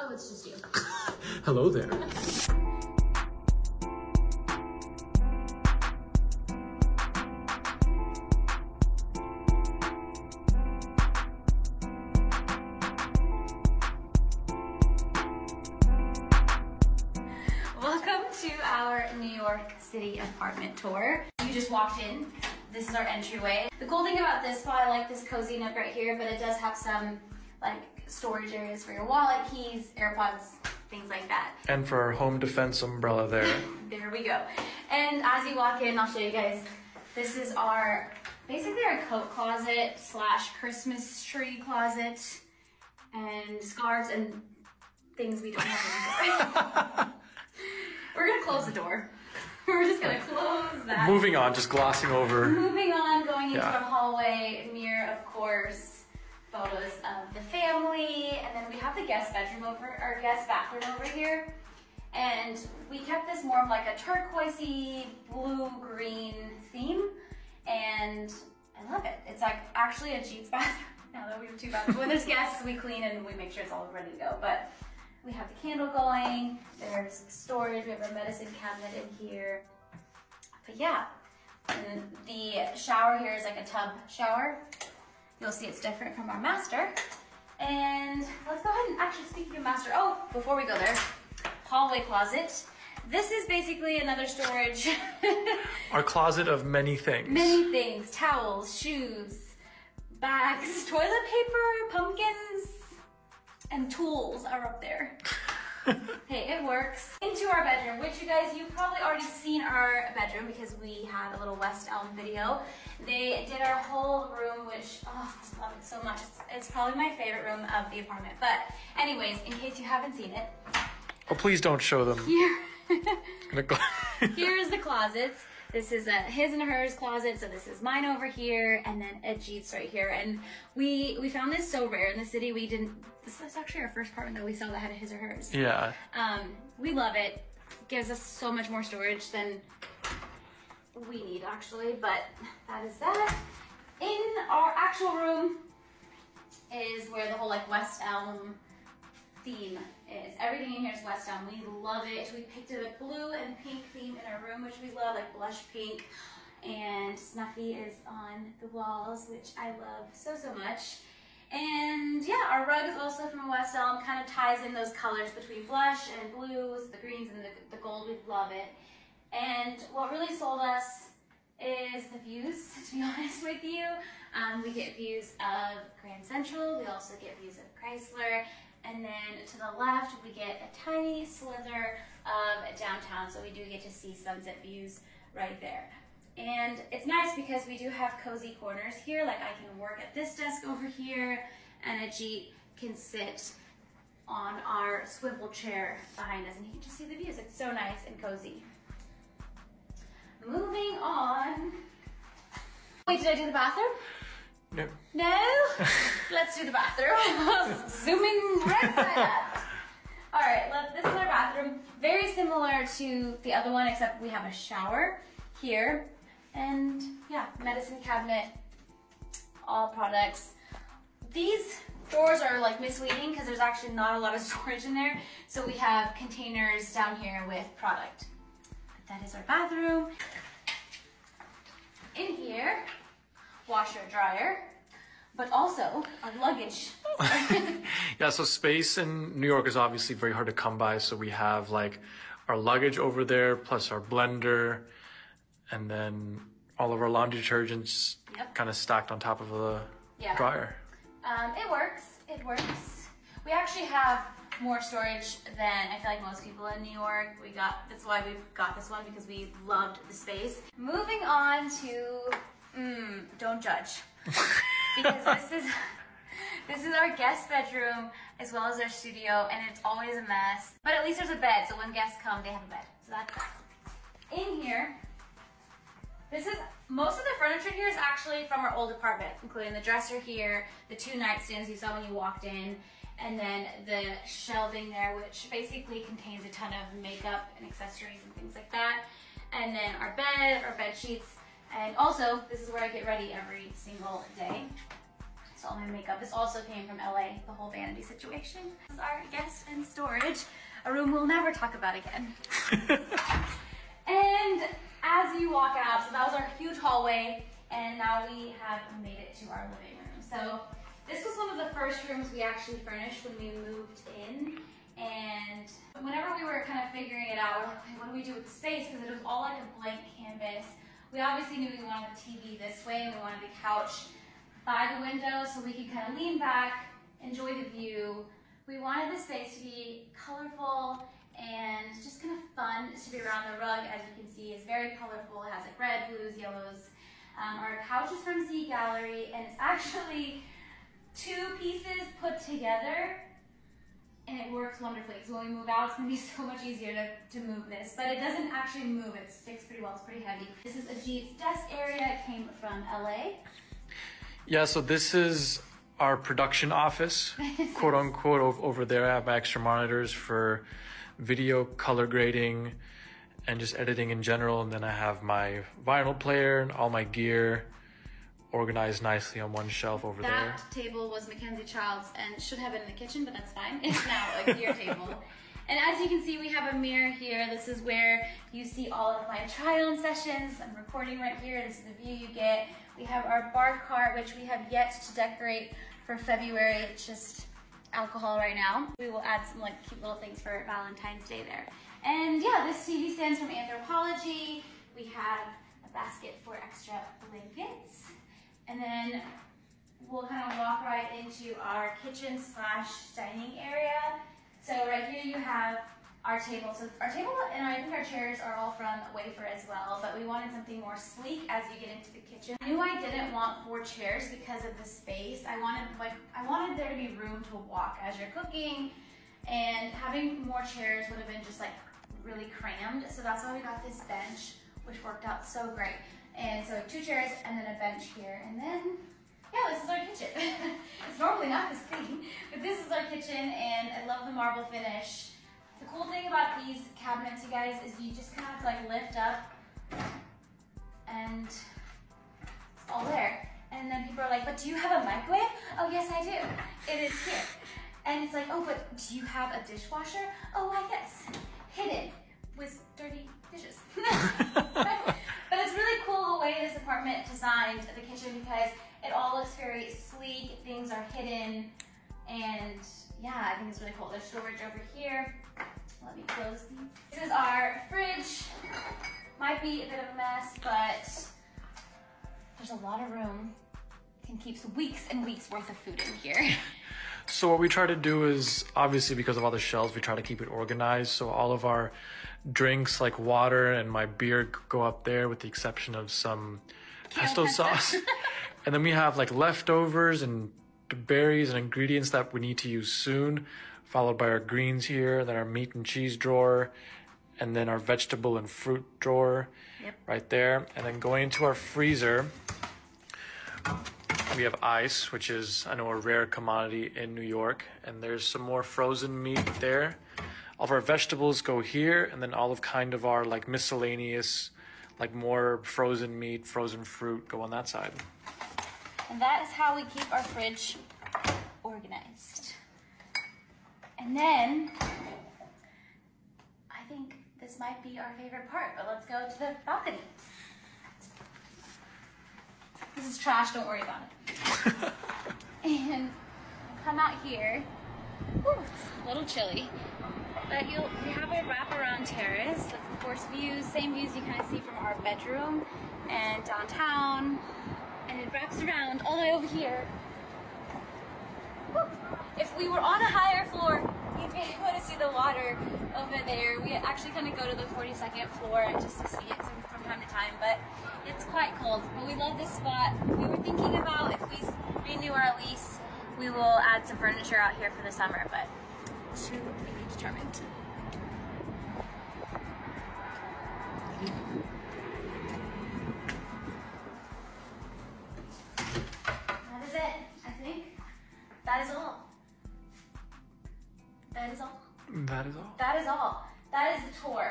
Oh, it's just you. Hello there. Welcome to our New York City apartment tour. You just walked in. This is our entryway. The cool thing about this spot, I like this cozy nook right here, but it does have some like storage areas for your wallet, keys, AirPods, things like that. And for our home defense umbrella there. There we go. And as you walk in, I'll show you guys. This is our basically our coat closet slash Christmas tree closet and scarves and things we don't have anymore. We're gonna close the door. We're just gonna close that. Moving on, just glossing over. Moving on, going into Yeah. our hallway, mirror, of course, photos of the family, and then we have the guest bedroom over, or guest bathroom over here. And we kept this more of like a turquoisey, blue, green theme, and I love it. It's like actually Ajit's bathroom. Now that we have two bathrooms, when there's guests, we clean and we make sure it's all ready to go. But we have the candle going. There's storage. We have our medicine cabinet in here. But yeah, and the shower here is like a tub shower. You'll see it's different from our master. And let's go ahead and actually speak of master. Oh, before we go there, hallway closet. This is basically another storage. Our closet of many things. Many things, towels, shoes, bags, toilet paper, pumpkins, and tools are up there. hey, it works. Into our bedroom, which you guys, you've probably already seen our bedroom because we had a little West Elm video. They did our whole room, which, oh, I love it so much. It's, it's probably my favorite room of the apartment. But anyways, in case you haven't seen it, Oh, please don't show them. here, here's the closets. This is a his and hers closet, so this is mine over here, and then Ajit's right here. And we we found this so rare in the city. We didn't. This is actually our first apartment that we saw that had a his or hers. yeah. Um, we love it. Gives us so much more storage than we need actually, but that is that. In our actual room is where the whole like West Elm theme is. Everything in here is West Elm. We love it. We picked a blue and pink theme in our room, which we love, like blush pink. And Snuffy is on the walls, which I love so, so much. And yeah, our rug is also from West Elm, kind of ties in those colors between blush and blues, the greens and the, the gold. We love it. And what really sold us is the views, to be honest with you. Um, we get views of Grand Central, we also get views of Chrysler, and then to the left, we get a tiny slither of downtown, so we do get to see sunset views right there. And it's nice because we do have cozy corners here, like I can work at this desk over here, and Ajit can sit on our swivel chair behind us, and you can just see the views. It's so nice and cozy. Moving on. Wait, did I do the bathroom? No. No? Let's do the bathroom. Zooming right by up. All right, let, this is our bathroom. Very similar to the other one, except we have a shower here. And yeah, medicine cabinet, all products. These doors are like misleading because there's actually not a lot of storage in there. So we have containers down here with product. That is our bathroom. In here, washer dryer, but also our luggage. Yeah, so space in New York is obviously very hard to come by. So we have like our luggage over there, plus our blender, and then all of our laundry detergents Yep. kind of stacked on top of the Yeah. dryer. Um, it works. It works. We actually have more storage than I feel like most people in New York. We got that's why we got this one because we loved the space. Moving on to mm, don't judge because this is this is our guest bedroom as well as our studio and it's always a mess. But at least there's a bed, so when guests come, they have a bed. So that's that. In here, this is most of the furniture here is actually from our old apartment, including the dresser here, the two nightstands you saw when you walked in, and then the shelving there, which basically contains a ton of makeup and accessories and things like that. And then our bed, our bed sheets, and also this is where I get ready every single day. So all my makeup. This also came from LA, the whole vanity situation. This is our guest and storage, a room we'll never talk about again. and as you walk out, so that was our huge hallway, and now we have made it to our living room. So this was one of the first rooms we actually furnished when we moved in. And whenever we were kind of figuring it out, we're like, what do we do with the space? Because it was all like a blank canvas. We obviously knew we wanted the TV this way and we wanted the couch by the window so we could kind of lean back, enjoy the view. We wanted the space to be colorful and just kind of fun to be around. The rug, as you can see, is very colorful. It has like red, blues, yellows. Um, our couch is from Z Gallerie and it's actually two pieces put together and it works wonderfully. So when we move out, it's gonna be so much easier to, to move this. But it doesn't actually move, it sticks pretty well, it's pretty heavy. This is Ajit's desk area, it came from LA. Yeah, so this is our production office, quote unquote, over there. I have extra monitors for video color grading and just editing in general. And then I have my vinyl player and all my gear organized nicely on one shelf over that there. That table was MacKenzie-Childs and should have been in the kitchen, but that's fine. It's now a gear table. And as you can see, we have a mirror here. This is where you see all of my try-on sessions. I'm recording right here. This is the view you get. We have our bar cart, which we have yet to decorate for February. It's just alcohol right now. We will add some like cute little things for Valentine's Day there. And yeah, this TV stands from Anthropologie. We have a basket for extra blankets. And then we'll kind of walk right into our kitchen slash dining area. So right here you have our table. So our table and I think our chairs are all from Wayfair as well, but we wanted something more sleek as you get into the kitchen. I knew I didn't want four chairs because of the space. I wanted like I wanted there to be room to walk as you're cooking and having more chairs would have been just like really crammed. So that's why we got this bench, which worked out so great. And so two chairs and then a bench here. And then, yeah, this is our kitchen. it's normally not this clean, but this is our kitchen and I love the marble finish. The cool thing about these cabinets, you guys, is you just kind of like lift up and it's all there. And then people are like, but do you have a microwave? Oh, yes, I do. It is here. And it's like, oh, but do you have a dishwasher? Oh, I guess. Hidden with dirty dishes. but it's really cool the way this apartment designed the kitchen because it all looks very sleek, things are hidden, and yeah, I think it's really cool. There's storage over here. Let me close these. This is our fridge. Might be a bit of a mess, but there's a lot of room. Can keep weeks and weeks worth of food in here. So what we try to do is obviously because of all the shelves, we try to keep it organized. So all of our drinks like water and my beer go up there with the exception of some pesto sauce. and then we have like leftovers and berries and ingredients that we need to use soon, followed by our greens here, then our meat and cheese drawer, and then our vegetable and fruit drawer yep. right there. And then going into our freezer, we have ice, which is, I know, a rare commodity in New York. And there's some more frozen meat there. All of our vegetables go here, and then all of kind of our like miscellaneous, like more frozen meat, frozen fruit go on that side. And that is how we keep our fridge organized. And then, I think this might be our favorite part, but let's go to the balcony. This is trash, don't worry about it. and come out here. Whew, it's a little chilly. But you'll we have a wraparound terrace with of course views, same views you kind of see from our bedroom and downtown. And it wraps around all the way over here. If we were on a higher floor, you'd be able to see the water over there. We actually kind of go to the 42nd floor just to see it from time to time, but it's quite cold. But we love this spot. We were thinking about if we renew our lease, we will add some furniture out here for the summer, but to be determined. That is it, I think. That is all. That is all. That is all. That is all. That is the tour.